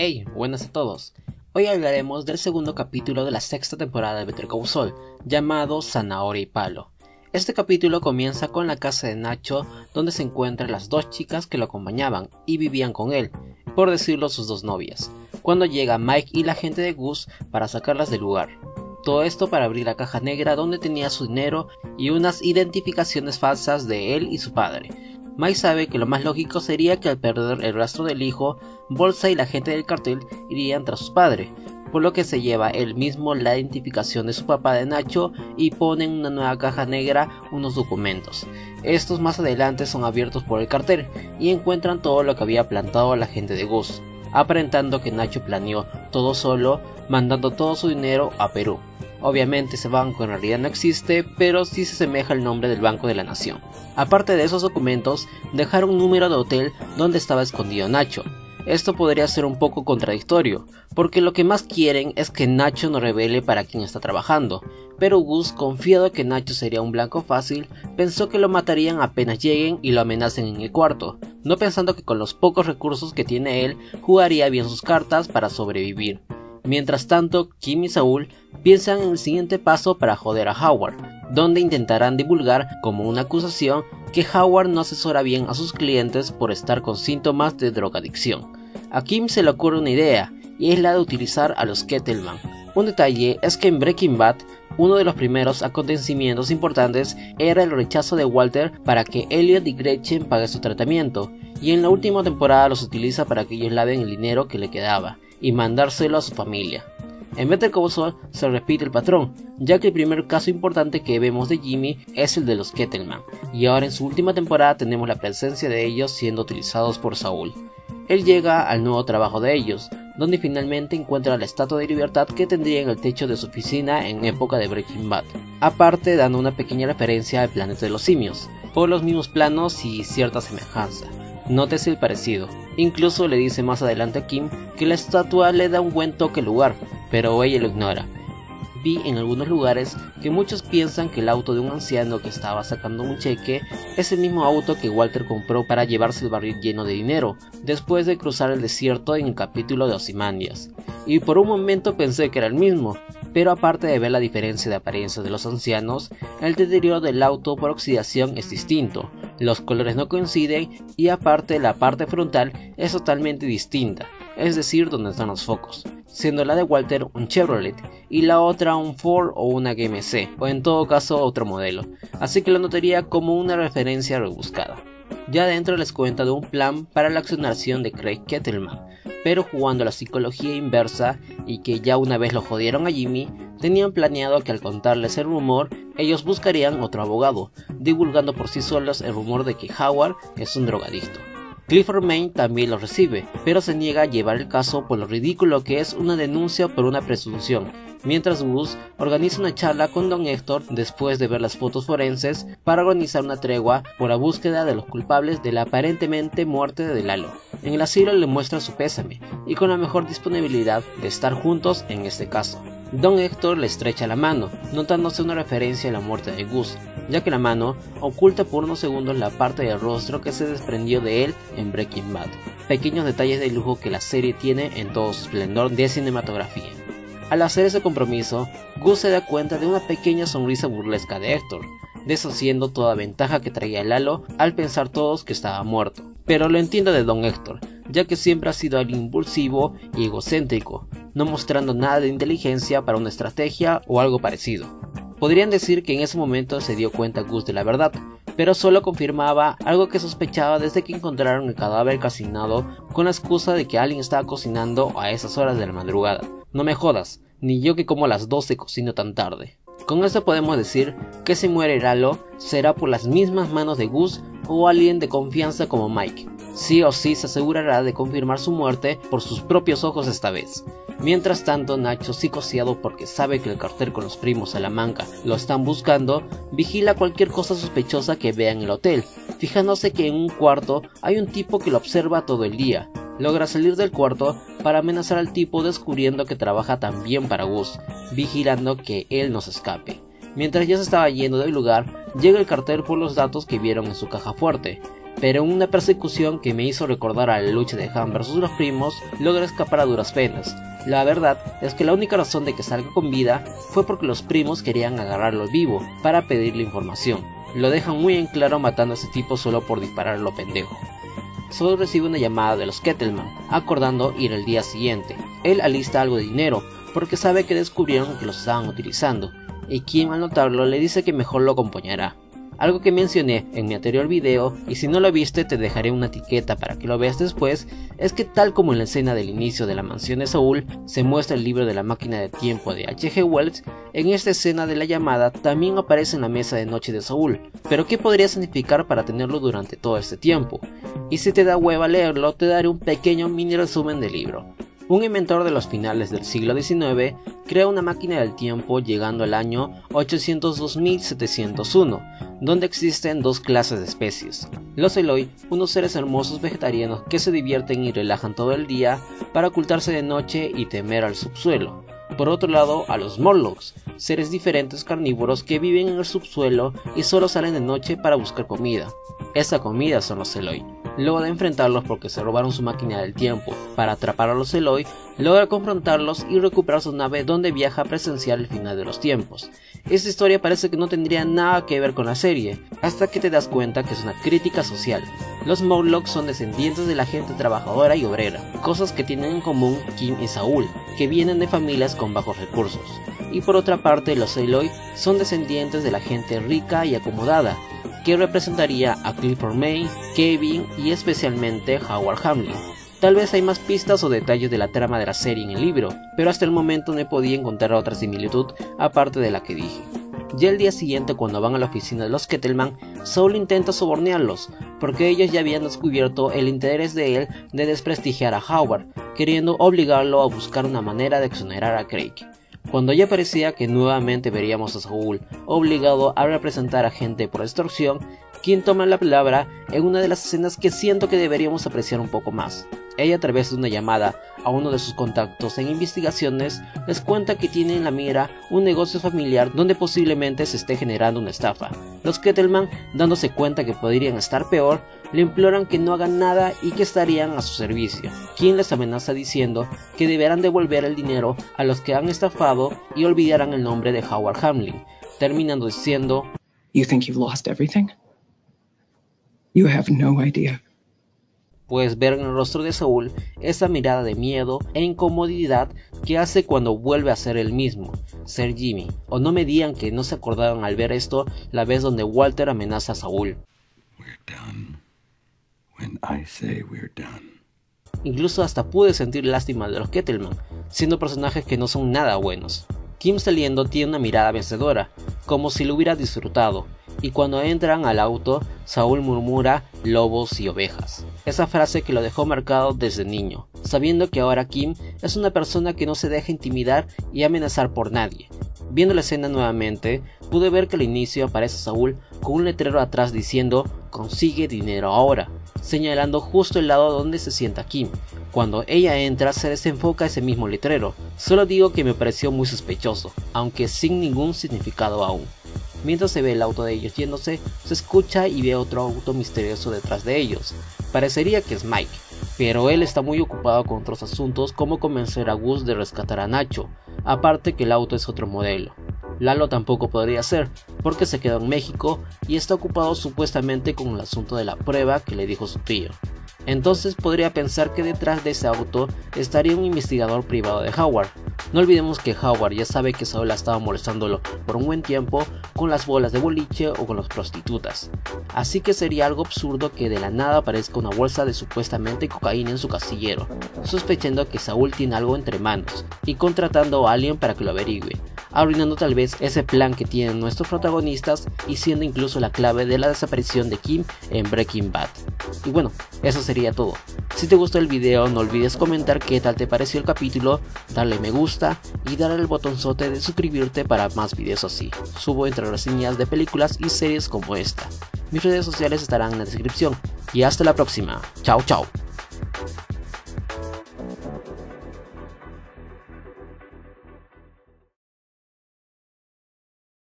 Hey, buenas a todos. Hoy hablaremos del segundo capítulo de la sexta temporada de Better Call Saul, llamado Zanahoria y Palo. Este capítulo comienza con la casa de Nacho, donde se encuentran las dos chicas que lo acompañaban y vivían con él, por decirlo sus dos novias, cuando llega Mike y la gente de Gus para sacarlas del lugar. Todo esto para abrir la caja negra donde tenía su dinero y unas identificaciones falsas de él y su padre, Mike sabe que lo más lógico sería que al perder el rastro del hijo, Bolsa y la gente del cartel irían tras su padre, por lo que se lleva él mismo la identificación de su papá de Nacho y pone en una nueva caja negra unos documentos. Estos más adelante son abiertos por el cartel y encuentran todo lo que había plantado la gente de Gus, aparentando que Nacho planeó todo solo, mandando todo su dinero a Perú. Obviamente ese banco en realidad no existe, pero sí se asemeja al nombre del Banco de la Nación. Aparte de esos documentos, dejaron un número de hotel donde estaba escondido Nacho. Esto podría ser un poco contradictorio, porque lo que más quieren es que Nacho no revele para quién está trabajando, pero Gus, confiado que Nacho sería un blanco fácil, pensó que lo matarían apenas lleguen y lo amenacen en el cuarto, no pensando que con los pocos recursos que tiene él jugaría bien sus cartas para sobrevivir. Mientras tanto, Kim y Saúl piensan en el siguiente paso para joder a Howard, donde intentarán divulgar como una acusación que Howard no asesora bien a sus clientes por estar con síntomas de drogadicción. A Kim se le ocurre una idea, y es la de utilizar a los Kettleman. Un detalle es que en Breaking Bad, uno de los primeros acontecimientos importantes era el rechazo de Walter para que Elliot y Gretchen paguen su tratamiento, y en la última temporada los utiliza para que ellos laven el dinero que le quedaba y mandárselo a su familia. En Better Call Saul se repite el patrón, ya que el primer caso importante que vemos de Jimmy es el de los Kettleman, y ahora en su última temporada tenemos la presencia de ellos siendo utilizados por Saúl. Él llega al nuevo trabajo de ellos, donde finalmente encuentra la estatua de libertad que tendría en el techo de su oficina en época de Breaking Bad, aparte dando una pequeña referencia al planeta de los simios, por los mismos planos y cierta semejanza. Nótese el parecido. Incluso le dice más adelante a Kim que la estatua le da un buen toque al lugar, pero ella lo ignora. Vi en algunos lugares que muchos piensan que el auto de un anciano que estaba sacando un cheque es el mismo auto que Walter compró para llevarse el barril lleno de dinero después de cruzar el desierto en el capítulo de Osimandias. Y por un momento pensé que era el mismo, pero aparte de ver la diferencia de apariencia de los ancianos, el deterioro del auto por oxidación es distinto, los colores no coinciden y aparte la parte frontal es totalmente distinta, es decir, donde están los focos, siendo la de Walter un Chevrolet y la otra un Ford o una GMC, o en todo caso otro modelo, así que lo notaría como una referencia rebuscada. Ya dentro les cuenta de un plan para la accionación de Craig Kettleman, pero jugando la psicología inversa y que ya una vez lo jodieron a Jimmy, tenían planeado que al contarles el rumor, ellos buscarían otro abogado, divulgando por sí solos el rumor de que Howard es un drogadicto. Clifford Maine también lo recibe, pero se niega a llevar el caso por lo ridículo que es una denuncia por una presunción, mientras Gus organiza una charla con Don Héctor después de ver las fotos forenses para organizar una tregua por la búsqueda de los culpables de la aparentemente muerte de Lalo. En el asilo le muestra su pésame y con la mejor disponibilidad de estar juntos en este caso. Don Héctor le estrecha la mano, notándose una referencia a la muerte de Gus, ya que la mano oculta por unos segundos la parte del rostro que se desprendió de él en Breaking Bad. Pequeños detalles de lujo que la serie tiene en todo su esplendor de cinematografía. Al hacer ese compromiso, Gus se da cuenta de una pequeña sonrisa burlesca de Héctor, deshaciendo toda ventaja que traía Lalo al pensar todos que estaba muerto. Pero lo entiendo de Don Héctor, ya que siempre ha sido alguien impulsivo y egocéntrico, no mostrando nada de inteligencia para una estrategia o algo parecido. Podrían decir que en ese momento se dio cuenta Gus de la verdad, pero solo confirmaba algo que sospechaba desde que encontraron el cadáver calcinado con la excusa de que alguien estaba cocinando a esas horas de la madrugada. No me jodas, ni yo que como a las 12 cocino tan tarde. Con esto podemos decir que si muere Lalo será por las mismas manos de Gus o alguien de confianza como Mike. Sí o sí se asegurará de confirmar su muerte por sus propios ojos esta vez. Mientras tanto, Nacho, psicoseado porque sabe que el cartel con los primos Salamanca lo están buscando, vigila cualquier cosa sospechosa que vea en el hotel, fijándose que en un cuarto hay un tipo que lo observa todo el día. Logra salir del cuarto para amenazar al tipo descubriendo que trabaja también para Gus, vigilando que él no se escape. Mientras ya se estaba yendo del lugar, llega el cartel por los datos que vieron en su caja fuerte, pero en una persecución que me hizo recordar a la lucha de Han versus los primos, logra escapar a duras penas. La verdad es que la única razón de que salga con vida fue porque los primos querían agarrarlo vivo para pedirle información. Lo dejan muy en claro matando a ese tipo solo por disparar lo pendejo. Solo recibe una llamada de los Kettleman, acordando ir el día siguiente. Él alista algo de dinero, porque sabe que descubrieron que los estaban utilizando, y Kim al notarlo le dice que mejor lo acompañará. Algo que mencioné en mi anterior video, y si no lo viste te dejaré una etiqueta para que lo veas después, es que tal como en la escena del inicio de la mansión de Saúl se muestra el libro de la máquina de tiempo de H.G. Wells, en esta escena de la llamada también aparece en la mesa de noche de Saúl. Pero ¿qué podría significar para tenerlo durante todo este tiempo? Y si te da hueva leerlo, te daré un pequeño mini resumen del libro. Un inventor de los finales del siglo XIX crea una máquina del tiempo llegando al año 802.701, donde existen dos clases de especies. Los Eloi, unos seres hermosos vegetarianos que se divierten y relajan todo el día para ocultarse de noche y temer al subsuelo. Por otro lado, a los Morlocks, seres diferentes carnívoros que viven en el subsuelo y solo salen de noche para buscar comida. Esa comida son los Eloi. Luego de enfrentarlos porque se robaron su máquina del tiempo para atrapar a los Eloi, logra confrontarlos y recuperar su nave donde viaja a presenciar el final de los tiempos. Esta historia parece que no tendría nada que ver con la serie, hasta que te das cuenta que es una crítica social. Los Morlocks son descendientes de la gente trabajadora y obrera, cosas que tienen en común Kim y Saúl, que vienen de familias con bajos recursos. Y por otra parte, los Eloi son descendientes de la gente rica y acomodada, que representaría a Clifford May, Kevin y especialmente Howard Hamlin. Tal vez hay más pistas o detalles de la trama de la serie en el libro, pero hasta el momento no he podido encontrar otra similitud aparte de la que dije. Ya el día siguiente cuando van a la oficina de los Kettleman, Saul intenta sobornearlos, porque ellos ya habían descubierto el interés de él de desprestigiar a Howard, queriendo obligarlo a buscar una manera de exonerar a Craig. Cuando ya parecía que nuevamente veríamos a Saúl obligado a representar a gente por extorsión, quien toma la palabra en una de las escenas que siento que deberíamos apreciar un poco más. Ella a través de una llamada a uno de sus contactos en investigaciones les cuenta que tiene en la mira un negocio familiar donde posiblemente se esté generando una estafa. Los Kettleman, dándose cuenta que podrían estar peor, le imploran que no hagan nada y que estarían a su servicio, quien les amenaza diciendo que deberán devolver el dinero a los que han estafado y olvidarán el nombre de Howard Hamlin, terminando diciendo You think you've lost everything? You have no idea. Puedes ver en el rostro de Saúl esa mirada de miedo e incomodidad que hace cuando vuelve a ser el mismo, ser Jimmy. O no me digan que no se acordaron al ver esto la vez donde Walter amenaza a Saúl. Incluso hasta pude sentir lástima de los Kettleman, siendo personajes que no son nada buenos. Kim saliendo tiene una mirada vencedora, como si lo hubiera disfrutado, y cuando entran al auto, Saúl murmura lobos y ovejas. Esa frase que lo dejó marcado desde niño, sabiendo que ahora Kim es una persona que no se deja intimidar y amenazar por nadie. Viendo la escena nuevamente, pude ver que al inicio aparece Saúl con un letrero atrás diciendo consigue dinero ahora, señalando justo el lado donde se sienta Kim. Cuando ella entra se desenfoca ese mismo letrero. Solo digo que me pareció muy sospechoso, aunque sin ningún significado aún. Mientras se ve el auto de ellos yéndose, se escucha y ve otro auto misterioso detrás de ellos. Parecería que es Mike, pero él está muy ocupado con otros asuntos como convencer a Gus de rescatar a Nacho, aparte que el auto es otro modelo. Lalo tampoco podría ser, porque se quedó en México y está ocupado supuestamente con el asunto de la prueba que le dijo su tío. Entonces podría pensar que detrás de ese auto estaría un investigador privado de Howard. No olvidemos que Howard ya sabe que Saul estaba molestándolo por un buen tiempo con las bolas de boliche o con las prostitutas. Así que sería algo absurdo que de la nada aparezca una bolsa de supuestamente cocaína en su casillero, sospechando que Saúl tiene algo entre manos y contratando a alguien para que lo averigüe arruinando tal vez ese plan que tienen nuestros protagonistas y siendo incluso la clave de la desaparición de Kim en Breaking Bad. Y bueno, eso sería todo. Si te gustó el video no olvides comentar qué tal te pareció el capítulo, darle me gusta y darle el botonzote de suscribirte para más videos así. Subo entre reseñas de películas y series como esta. Mis redes sociales estarán en la descripción. Y hasta la próxima. Chao chao.